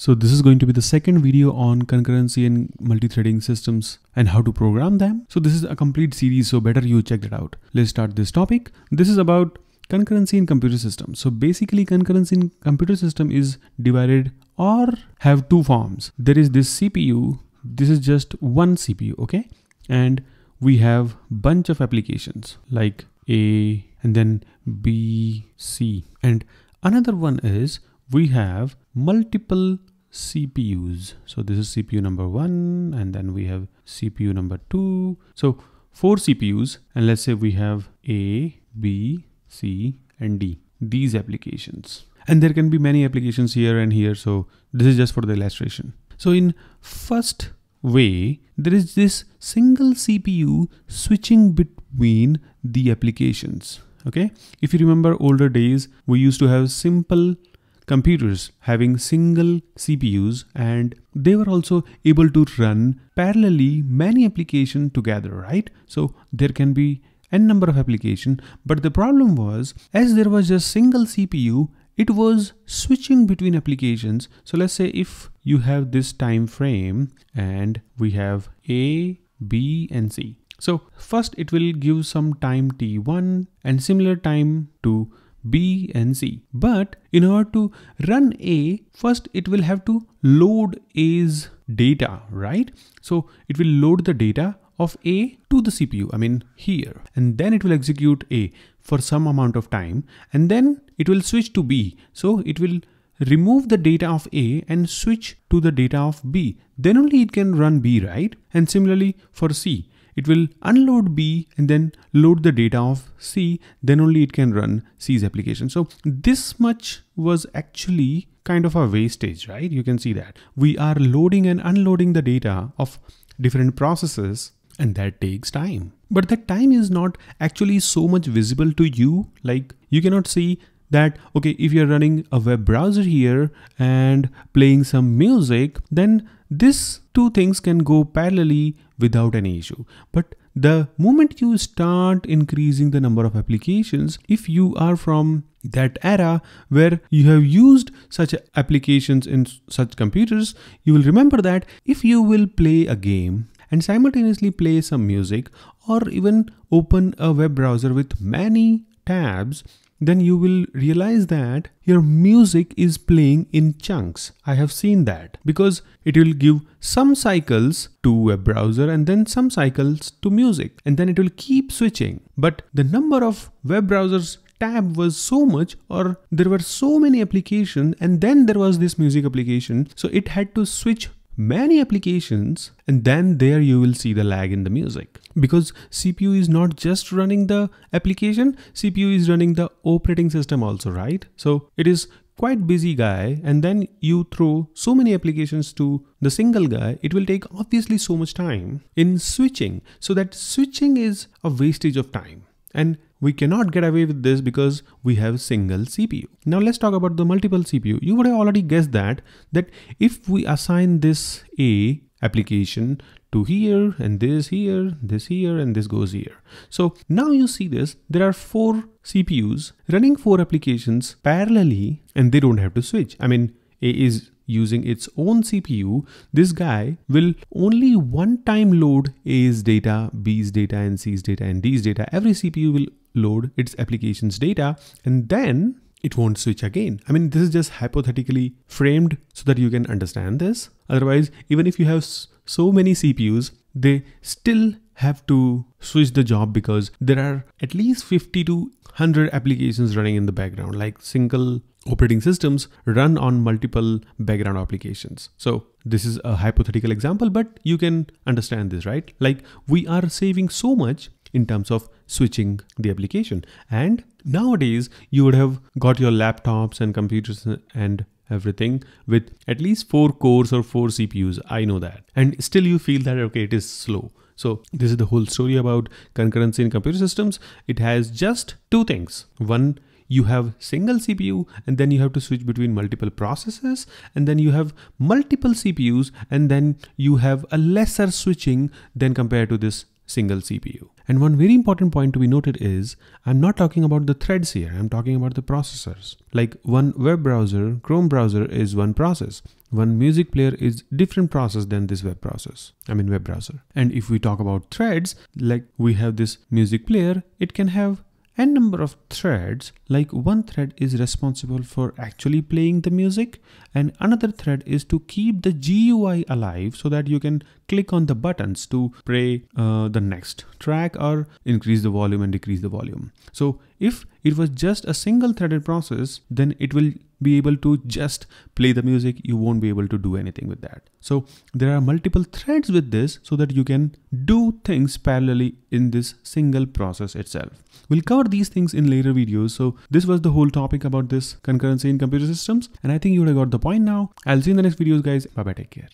So this is going to be the second video on concurrency and multi-threading systems and how to program them. So this is a complete series, so better you check it out. Let's start this topic. This is about concurrency in computer systems. So basically concurrency in computer system is divided or have two forms. There is this CPU, this is just one CPU, okay? And we have bunch of applications like A and then B, C. And another one is we have multiple CPUs. So this is CPU number one, and then we have CPU number two. So four CPUs, and let's say we have A, B, C, and D. These applications. And there can be many applications here and here. So this is just for the illustration. So in first way, there is this single CPU switching between the applications. Okay. If you remember older days, we used to have simple computers having single CPUs and they were also able to run parallelly many applications together, right? So there can be n number of application, but the problem was as there was just single CPU, it was switching between applications. So let's say if you have this time frame and we have A, B and C. So first it will give some time t1 and similar time to B and C. But in order to run A, first it will have to load A's data, right? So it will load the data of A to the CPU, I mean here, and then it will execute A for some amount of time, and then it will switch to B. So it will remove the data of A and switch to the data of B. Then only it can run B, right? And similarly for C, it will unload B and then load the data of C, then only it can run C's application. So this much was actually kind of a wastage, right? You can see that. We are loading and unloading the data of different processes and that takes time. But that time is not actually so much visible to you. Like you cannot see that okay if you're running a web browser here and playing some music then this two things can go parallelly without any issue. But the moment you start increasing the number of applications if you are from that era where you have used such applications in such computers you will remember that if you will play a game and simultaneously play some music or even open a web browser with many tabs then you will realize that your music is playing in chunks. I have seen that because it will give some cycles to web browser and then some cycles to music and then it will keep switching. But the number of web browsers tab was so much or there were so many applications and then there was this music application so it had to switch many applications and then there you will see the lag in the music. Because CPU is not just running the application CPU is running the operating system also right? So it is quite busy guy and then you throw so many applications to the single guy it will take obviously so much time in switching. So that switching is a wastage of time. And we cannot get away with this because we have single CPU. Now let's talk about the multiple CPU. You would have already guessed that, that if we assign this A application to here and this here, this here and this goes here. So now you see this, there are four CPUs running four applications parallelly and they don't have to switch. I mean, A is using its own CPU, this guy will only one time load A's data, B's data, and C's data, and D's data. Every CPU will load its application's data and then it won't switch again. I mean, this is just hypothetically framed so that you can understand this. Otherwise, even if you have so many CPUs, they still have to switch the job because there are at least 50 to 100 applications running in the background, like single operating systems run on multiple background applications. So this is a hypothetical example, but you can understand this, right? Like we are saving so much in terms of switching the application. And nowadays you would have got your laptops and computers and everything with at least four cores or four CPUs. I know that. And still you feel that, okay, it is slow. So this is the whole story about concurrency in computer systems. It has just two things. One, you have single CPU and then you have to switch between multiple processes and then you have multiple CPUs and then you have a lesser switching than compared to this single CPU. And one very important point to be noted is I'm not talking about the threads here. I'm talking about the processors. Like one web browser, Chrome browser is one process. One music player is different process than this web process. I mean web browser. And if we talk about threads, like we have this music player, it can have n number of threads like one thread is responsible for actually playing the music and another thread is to keep the GUI alive so that you can click on the buttons to play uh, the next track or increase the volume and decrease the volume. So if it was just a single threaded process, then it will be able to just play the music. You won't be able to do anything with that. So there are multiple threads with this so that you can do things parallelly in this single process itself. We'll cover these things in later videos. So this was the whole topic about this concurrency in computer systems. And I think you would have got the point now. I'll see you in the next videos guys. Bye bye. Take care.